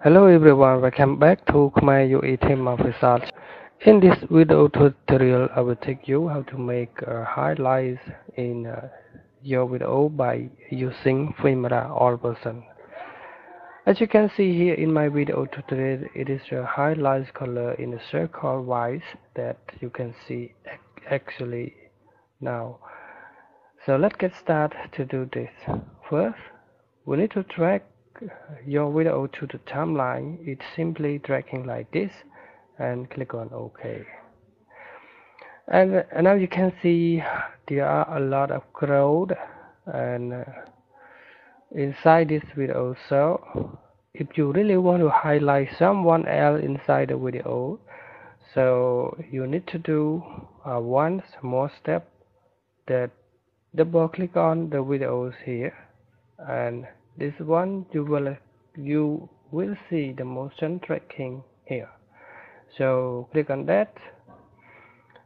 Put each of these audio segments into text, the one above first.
Hello everyone, welcome back to Khmerue Teams Official. In this video tutorial, I will take you how to make uh, highlights in uh, your video by using Filmora all version. As you can see here in my video tutorial, it is a highlights color in a circle wise that you can see actually now. So let's get started to do this. First, we need to drag your video to the timeline it's simply dragging like this and click on OK. And, and now you can see there are a lot of crowd and uh, inside this video so if you really want to highlight someone else inside the video so you need to do uh, one more step that double click on the videos here and this one you will you will see the motion tracking here. So click on that.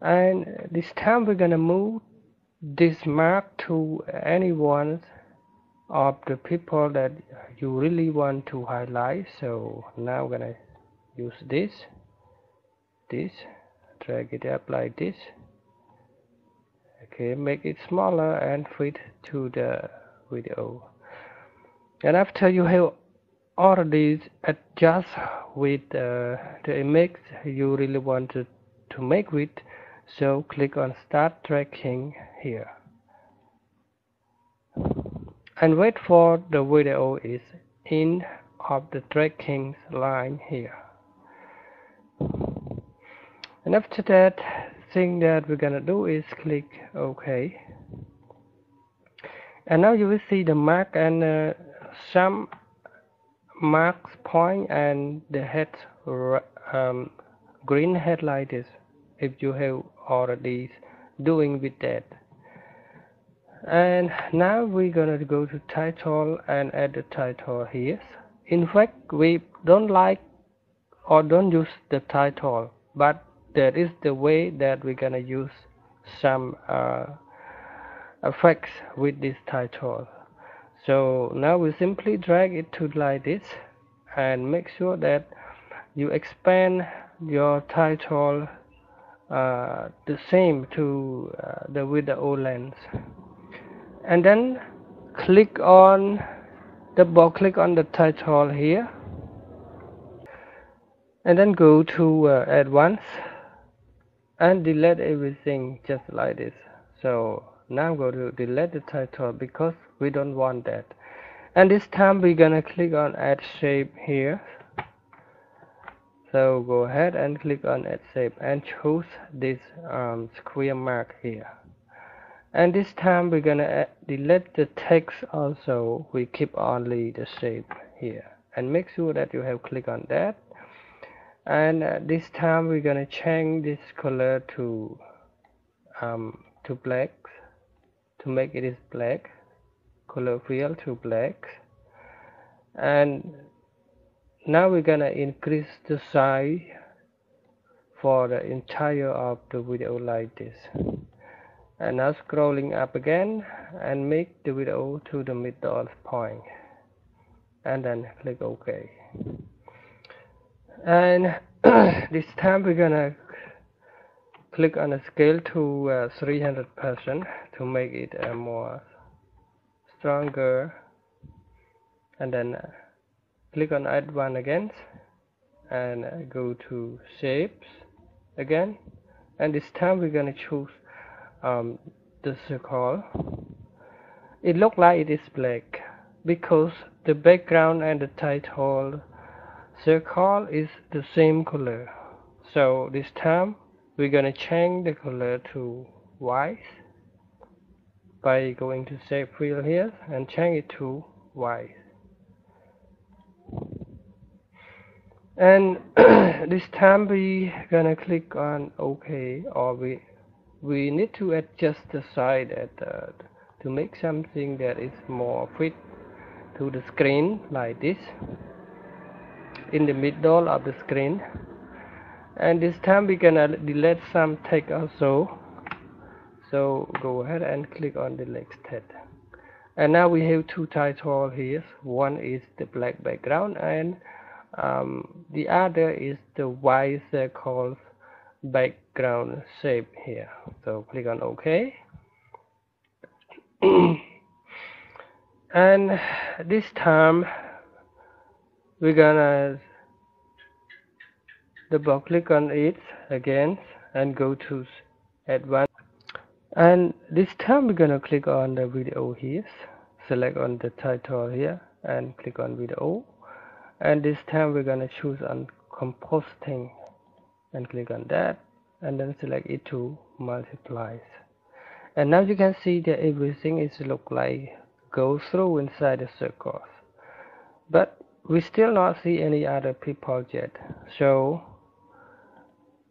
And this time we're gonna move this mark to any one of the people that you really want to highlight. So now we're gonna use this this drag it up like this. Okay make it smaller and fit to the video and after you have already adjust with uh, the image you really want to, to make with. So click on start tracking here. And wait for the video is in of the tracking line here. And after that thing that we're gonna do is click OK. And now you will see the mark and uh, some marks point and the head um, green headlight is if you have already doing with that. And now we're gonna go to title and add the title here. In fact we don't like or don't use the title but that is the way that we're gonna use some uh, effects with this title so now we simply drag it to like this and make sure that you expand your title uh, the same to uh, the video length and then click on double click on the title here. And then go to uh, advanced and delete everything just like this. So now I'm going to delete the title because we don't want that. And this time we're gonna click on add shape here. So go ahead and click on add shape and choose this um, square mark here. And this time we're gonna delete the text also. We keep only the shape here. And make sure that you have click on that. And uh, this time we're gonna change this color to um, to black to make it is black color fill to black. And now we're gonna increase the size for the entire of the video like this. And now scrolling up again and make the video to the middle point. And then click OK and this time we're gonna click on the scale to uh, 300 percent to make it uh, more stronger. And then uh, click on add one again and uh, go to shapes again. And this time we're going to choose um, the circle. It looks like it is black because the background and the title circle is the same color. So this time we're to change the color to white by going to shape fill here and change it to white. And this time we gonna click on OK or we we need to adjust the side at uh, to make something that is more fit to the screen like this. In the middle of the screen and this time we gonna delete some text also. So go ahead and click on the next tab and now we have two titles here. One is the black background and um, the other is the white circles background shape here. So click on OK. And this time we're gonna double click on it again and go to advanced. And this time we're gonna click on the video here. Select on the title here and click on video. And this time we're gonna choose on compositing and click on that and then select it to multiplies and now you can see that everything is look like go through inside the circles. But we still not see any other people yet. So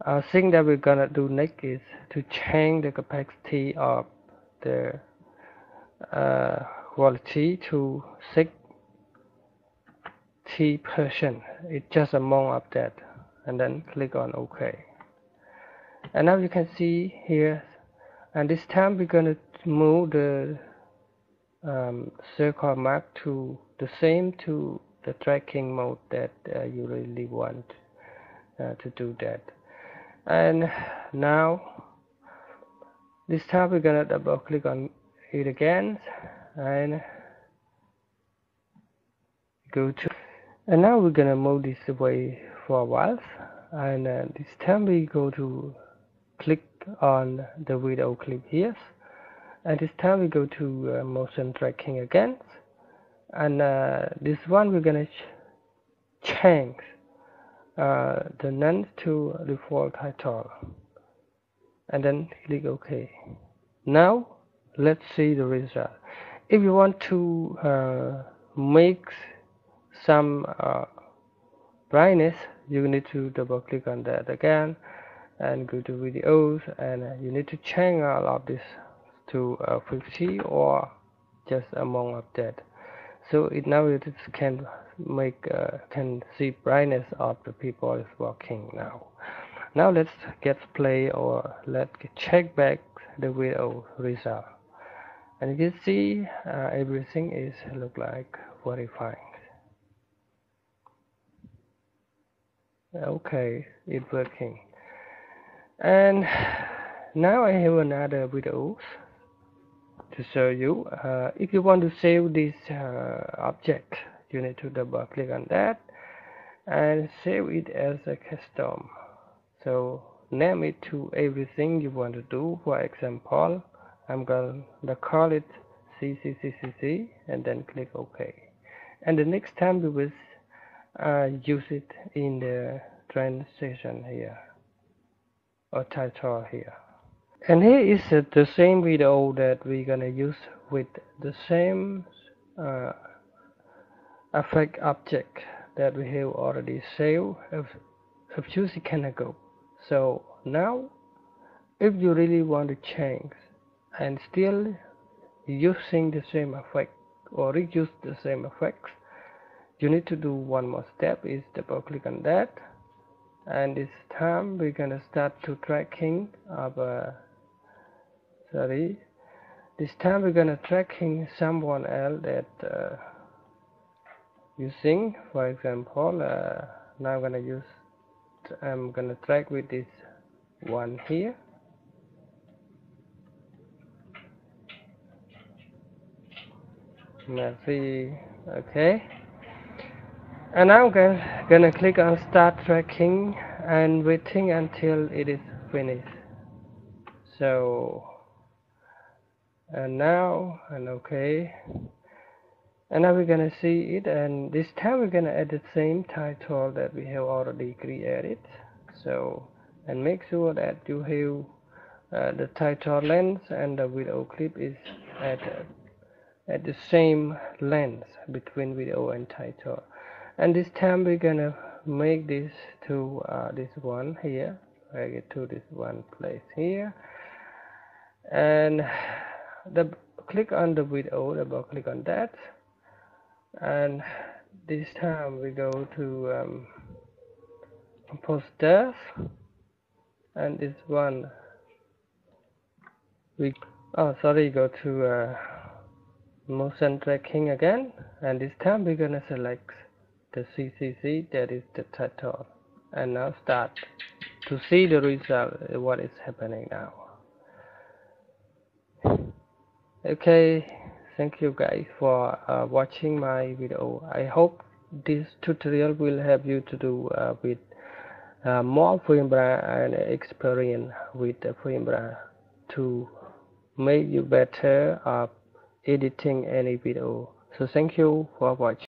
a thing that we're gonna do next is to change the opacity of the uh, quality to 60 percent. It's just amount of that. And then click on OK. And now you can see here and this time we're going to move the um, circle mark to the same to the tracking mode that uh, you really want uh, to do that and now this time we're gonna double click on it again and go to and now we're gonna move this away for a while. And uh, this time we go to click on the video clip here. And this time we go to uh, motion tracking again. And uh, this one we're gonna ch change uh, the none to default title and then click OK now let's see the result. If you want to uh, make some uh, brightness you need to double click on that again and go to videos. And uh, you need to change all of this to uh, 50 or just among of that so it now it can make uh, can see brightness of the people is walking now. Now let's get play or let's check back the video result. And you can see uh, everything is look like verifying. Okay it's working. And now I have another video to show you. Uh, if you want to save this uh, object you need to double click on that and save it as a custom. So name it to everything you want to do. For example I'm going to call it CCCCC and then click OK. And the next time we will uh, use it in the transition here or title here and here is the same video that we're gonna use with the same uh, effect object that we have already saved a, few seconds ago. So now if you really want to change and still using the same effect or reuse the same effects you need to do one more step is double click on that. And this time we're gonna start to tracking of uh, sorry this time we're gonna tracking someone else that uh, using for example uh, now I'm gonna use I'm gonna track with this one here Merci. Okay. And now I'm gonna, gonna click on start tracking and waiting until it is finished. So, and now, and okay. And now we're gonna see it and this time we're gonna add the same title that we have already created. So, and make sure that you have uh, the title length and the video clip is at at the same length between video and title and this time we're gonna make this to uh, this one here I get to this one place here and the click on the video double click on that. And this time we go to um, posters and this one we oh sorry go to uh, motion tracking again. And this time we're gonna select the CCC that is the title. And now start to see the result what is happening now okay thank you guys for uh, watching my video. I hope this tutorial will help you to do uh, with uh, more Filmora and experience with Filmora to make you better at editing any video. So thank you for watching